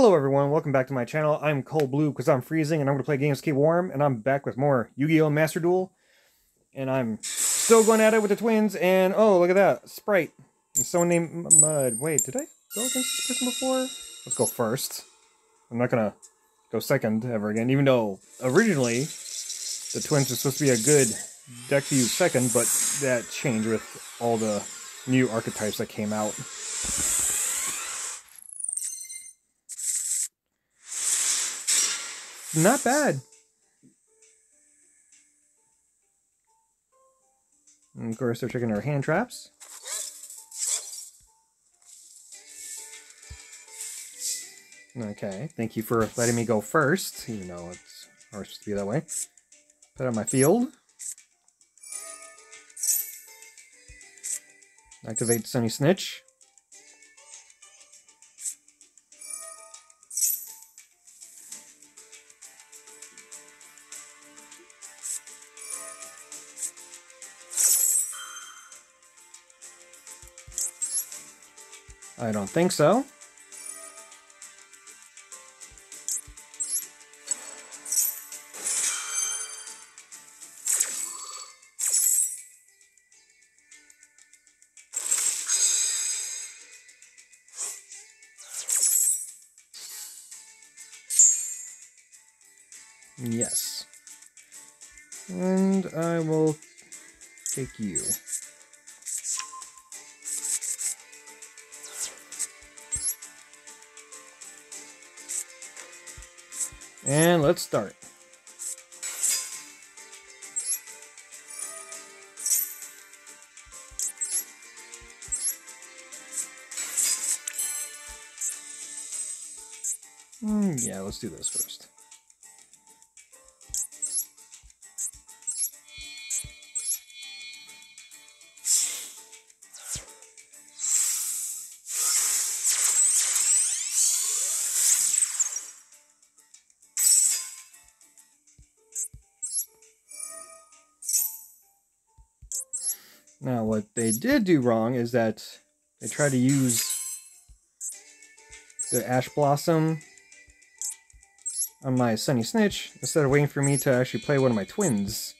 Hello everyone, welcome back to my channel. I'm Cold Blue because I'm freezing and I'm going to play games keep warm and I'm back with more Yu-Gi-Oh! Master Duel. And I'm still going at it with the twins and oh look at that, Sprite. And someone named Mud. Wait, did I go against this person before? Let's go first. I'm not going to go second ever again, even though originally the twins were supposed to be a good deck to use second, but that changed with all the new archetypes that came out. Not bad. And of course, they're checking our hand traps. Okay, thank you for letting me go first, even though it's supposed to be that way. Put on my field. Activate Sunny Snitch. I don't think so. Yes. And I will take you. And let's start. Mm, yeah, let's do this first. Now, what they did do wrong is that they tried to use the Ash Blossom on my Sunny Snitch instead of waiting for me to actually play one of my twins.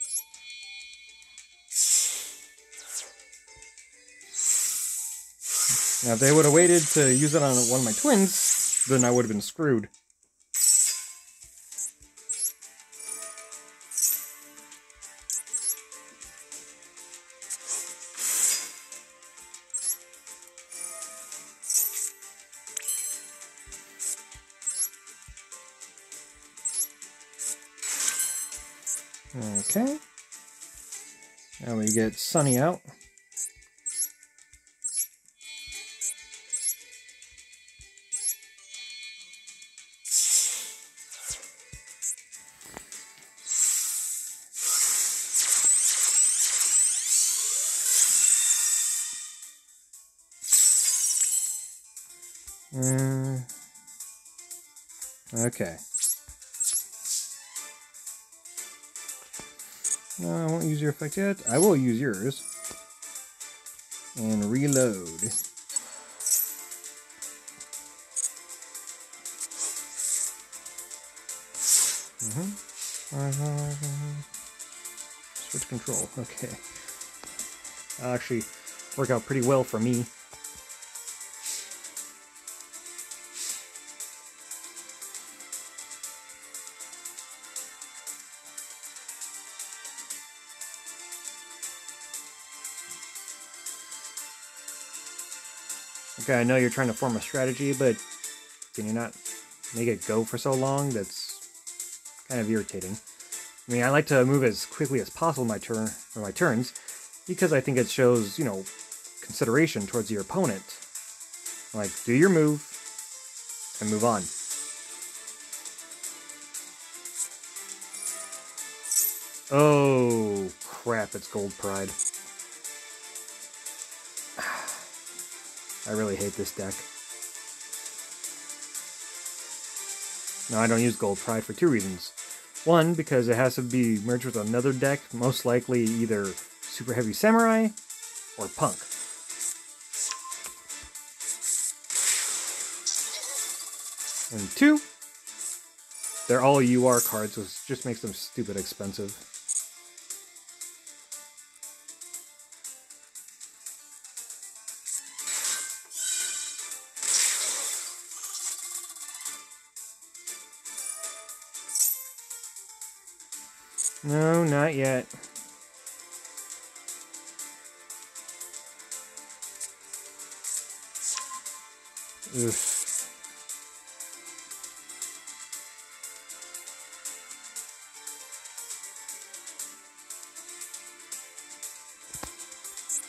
Now, if they would have waited to use it on one of my twins, then I would have been screwed. Okay. Now we get Sunny out. Uh, okay. No, I won't use your effect yet. I will use yours. And reload. Mm -hmm. Switch control. Okay. Actually work out pretty well for me. Okay, I know you're trying to form a strategy, but can you not make it go for so long? That's kind of irritating. I mean, I like to move as quickly as possible my turn or my turns because I think it shows, you know, consideration towards your opponent. Like, do your move and move on. Oh, crap, it's Gold Pride. I really hate this deck. Now, I don't use Gold Pride for two reasons. One, because it has to be merged with another deck, most likely either Super Heavy Samurai or Punk. And two, they're all UR cards, which just makes them stupid expensive. No, not yet. Oof.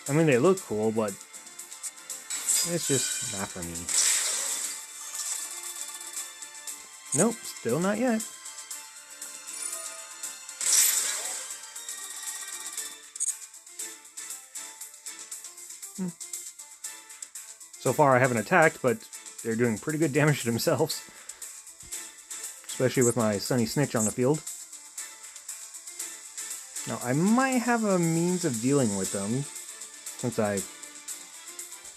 I mean, they look cool, but it's just not for me. Nope, still not yet. Hmm. So far I haven't attacked, but they're doing pretty good damage to themselves. Especially with my Sunny Snitch on the field. Now, I might have a means of dealing with them, since I've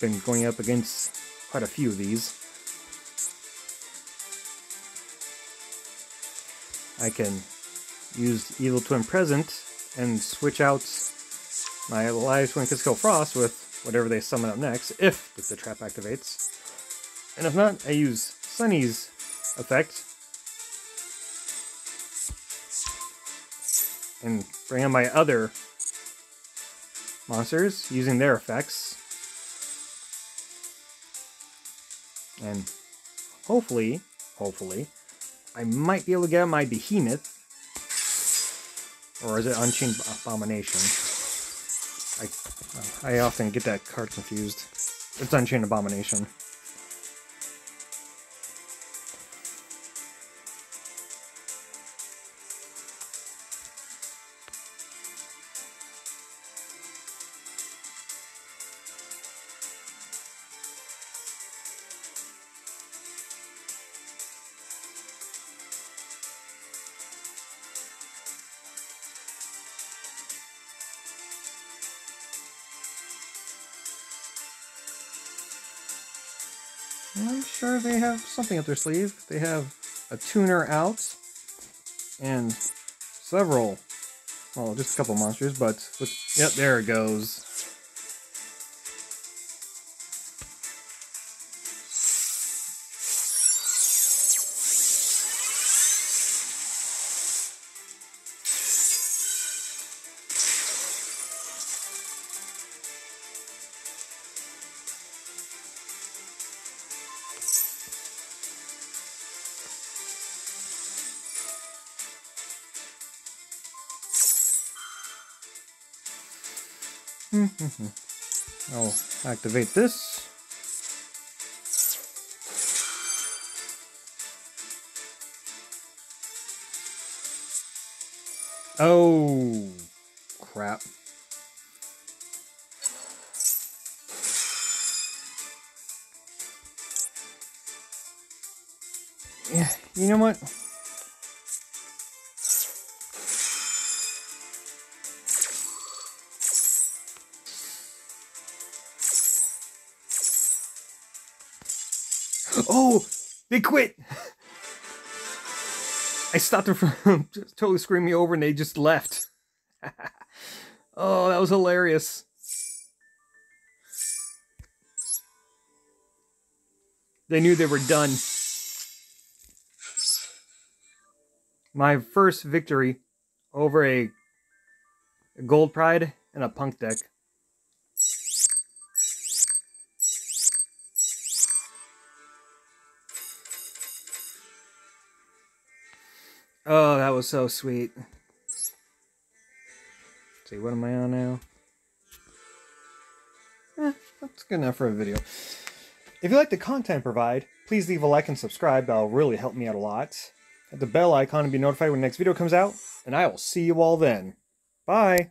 been going up against quite a few of these. I can use Evil Twin Present and switch out my Live Twin Kill Frost with whatever they summon up next, if the trap activates. And if not, I use Sunny's effect and bring on my other monsters using their effects. And hopefully, hopefully, I might be able to get my Behemoth. Or is it Unchained Abomination? I, I often get that card confused. It's Unchained Abomination. I'm sure they have something up their sleeve. They have a tuner out and several, well, just a couple monsters, but with, yep, there it goes. I'll activate this. Oh, crap. Yeah, you know what? Oh, they quit. I stopped them from totally screwing me over and they just left. oh, that was hilarious. They knew they were done. My first victory over a Gold Pride and a Punk deck. Oh, that was so sweet. Let's see, what am I on now? Eh, that's good enough for a video. If you like the content I provide, please leave a like and subscribe. That'll really help me out a lot. Hit the bell icon to be notified when the next video comes out, and I will see you all then. Bye!